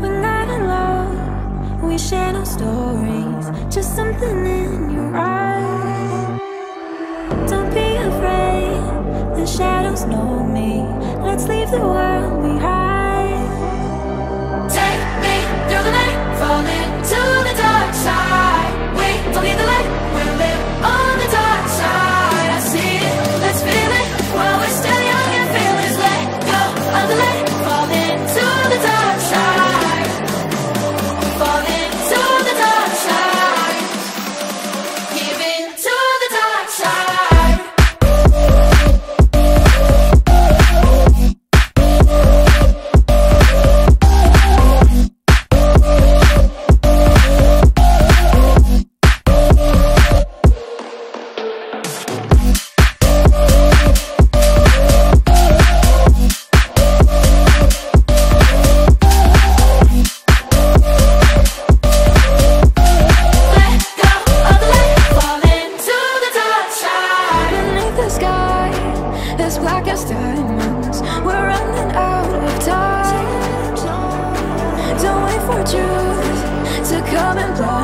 We're not alone. We share no stories. Just something in your eyes. Don't be afraid. The shadows know me. Let's leave the world behind. love and joy.